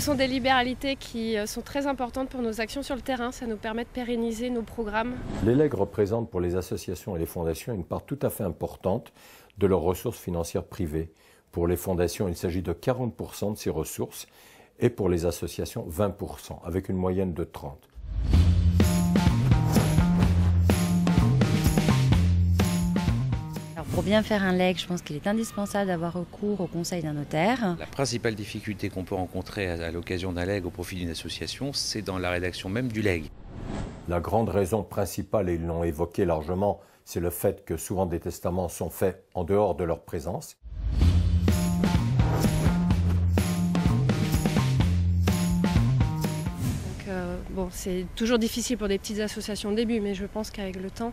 sont des libéralités qui euh, sont très importantes pour nos actions sur le terrain. Ça nous permet de pérenniser nos programmes. Les legs représentent pour les associations et les fondations une part tout à fait importante de leurs ressources financières privées. Pour les fondations, il s'agit de 40% de ces ressources et pour les associations, 20%, avec une moyenne de 30%. Pour bien faire un leg, je pense qu'il est indispensable d'avoir recours au conseil d'un notaire. La principale difficulté qu'on peut rencontrer à l'occasion d'un leg au profit d'une association, c'est dans la rédaction même du leg. La grande raison principale, et ils l'ont évoqué largement, c'est le fait que souvent des testaments sont faits en dehors de leur présence. Bon, c'est toujours difficile pour des petites associations au début, mais je pense qu'avec le temps,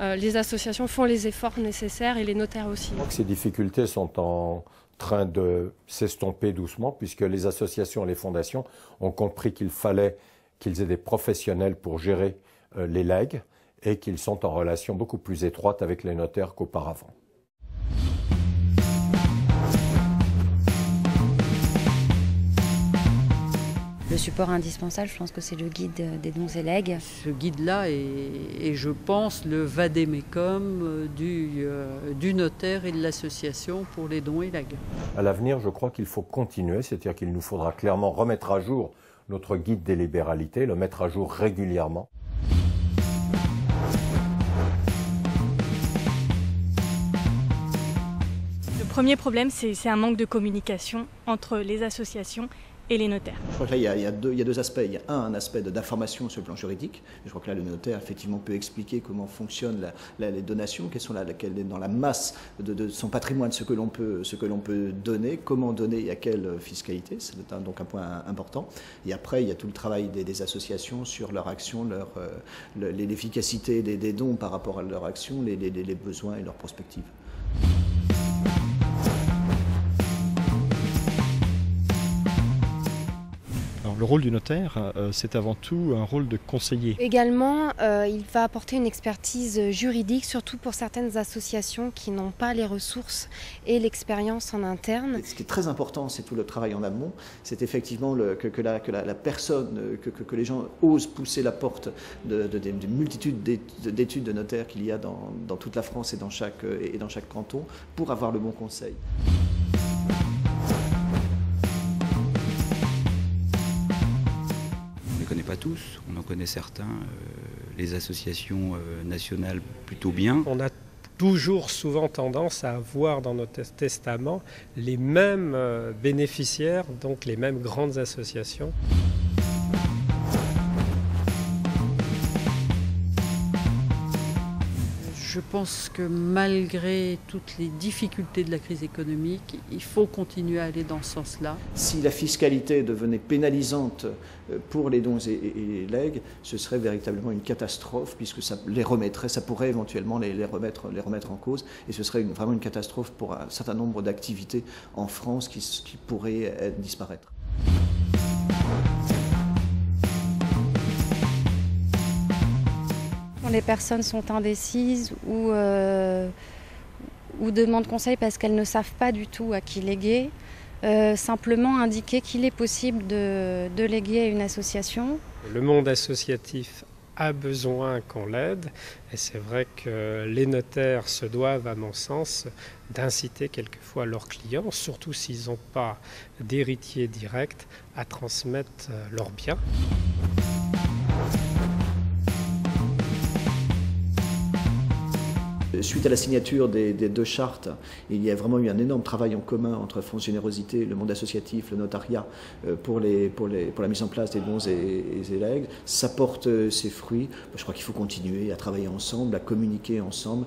euh, les associations font les efforts nécessaires et les notaires aussi. ces difficultés sont en train de s'estomper doucement, puisque les associations et les fondations ont compris qu'il fallait qu'ils aient des professionnels pour gérer euh, les legs et qu'ils sont en relation beaucoup plus étroite avec les notaires qu'auparavant. Le support indispensable, je pense que c'est le guide des dons et legs. Ce guide-là est, je pense, le vadémécum du, euh, du notaire et de l'association pour les dons et legs. À l'avenir, je crois qu'il faut continuer, c'est-à-dire qu'il nous faudra clairement remettre à jour notre guide des libéralités, le mettre à jour régulièrement. Le premier problème, c'est un manque de communication entre les associations et les notaires. Je crois que là, il y, a, deux, aspects. Il y a un, aspect d'information sur le plan juridique. Je crois que là, le notaire, effectivement, peut expliquer comment fonctionnent les donations, quelles sont la, quelle est dans la masse de, son patrimoine ce que l'on peut, donner, comment donner et à quelle fiscalité. C'est donc un point important. Et après, il y a tout le travail des, associations sur leur action, euh, l'efficacité des, dons par rapport à leur action, les, les, besoins et leurs prospectives. Rôle du notaire, euh, c'est avant tout un rôle de conseiller. Également, euh, il va apporter une expertise juridique, surtout pour certaines associations qui n'ont pas les ressources et l'expérience en interne. Ce qui est très important, c'est tout le travail en amont, c'est effectivement que, la, personne, que, les gens osent pousser la porte de, de, de multitudes d'études de notaires qu'il y a dans, toute la France et dans, chaque, et dans chaque canton pour avoir le bon conseil. Pas tous, on en connaît certains, euh, les associations euh, nationales plutôt bien. On a toujours souvent tendance à voir dans notre testament les mêmes euh, bénéficiaires, donc les mêmes grandes associations. Je pense que malgré toutes les difficultés de la crise économique, il faut continuer à aller dans ce sens-là. Si la fiscalité devenait pénalisante euh, pour les dons et les legs, ce serait véritablement une catastrophe puisque ça les remettrait, ça pourrait éventuellement les, remettre, en cause et ce serait vraiment une catastrophe pour un certain nombre d'activités en France qui, qui pourraient disparaître. Les personnes sont indécises ou, euh, ou demandent conseil parce qu'elles ne savent pas du tout à qui léguer, euh, simplement indiquer qu'il est possible de, de léguer à une association. Le monde associatif a besoin qu'on l'aide et c'est vrai que les notaires se doivent, à mon sens, d'inciter quelquefois leurs clients, surtout s'ils n'ont pas d'héritier direct, à transmettre euh, leurs biens. Suite à la signature des, deux chartes, il y a vraiment eu un énorme travail en commun entre France Générosité, le monde associatif, le notariat, euh, pour, la mise en place des bons et, et legs. Ça porte ses fruits. Je crois qu'il faut continuer à travailler ensemble, à communiquer ensemble.